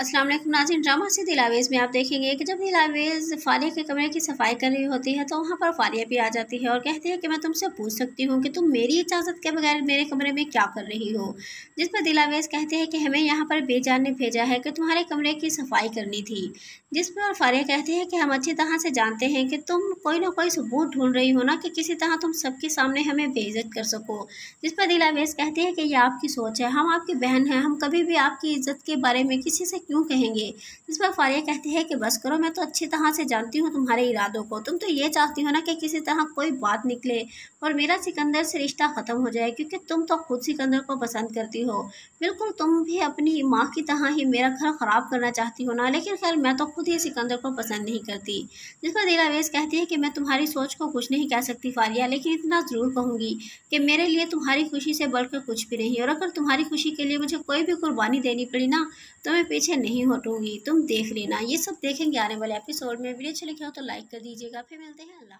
अस्सलाम वालेकुम नाज़रीन, ड्रामा से दिलावेज़ में आप देखेंगे कि जब दिलावेज़ फारिया के कमरे की सफ़ाई कर रही होती है तो वहाँ पर फारिया भी आ जाती है और कहती है कि मैं तुमसे पूछ सकती हूँ कि तुम मेरी इजाज़त के बगैर मेरे कमरे में क्या कर रही हो? जिस पर दिलावेज़ कहते हैं कि हमें यहाँ पर बेजान ने भेजा है कि तुम्हारे कमरे की सफ़ाई करनी थी। जिस पर फारिया कहती है कि हम अच्छी तरह से जानते हैं कि तुम कोई ना कोई सबूत ढूंढ रही हो ना कि किसी तरह तुम सबके सामने हमें बेइज्जत कर सको। जिस पर दिलावेज़ कहती है कि यह आपकी सोच है, हम आपकी बहन हैं, हम कभी भी आपकी इज़्ज़त के बारे में किसी से क्यों कहेंगे? इस पर फारिया कहती है कि बस करो, मैं तो अच्छी तरह से जानती हूँ तुम्हारे इरादों को। तुम तो ये चाहती हो ना कि किसी तरह कोई बात निकले और मेरा सिकंदर से रिश्ता ख़त्म हो जाए, क्योंकि तुम तो खुद सिकंदर को पसंद करती हो। बिल्कुल तुम भी अपनी माँ की तरह ही मेरा घर ख़राब करना चाहती हो ना, लेकिन खैर मैं तो खुद ही सिकंदर को पसंद नहीं करती। जिस पर दिलावेज कहती है कि मैं तुम्हारी सोच को कुछ नहीं कह सकती फारिया, लेकिन इतना ज़रूर कहूँगी कि मेरे लिए तुम्हारी खुशी से बढ़कर कुछ भी नहीं। और अगर तुम्हारी खुशी के लिए मुझे कोई भी कुर्बानी देनी पड़ी ना तो मैं पीछे नहीं हटूँगी, तुम देख लेना। ये सब देखेंगे आने वाले एपिसोड में। वीडियो अच्छे लिखे हो तो लाइक कर दीजिएगा। फिर मिलते हैं। अल्लाह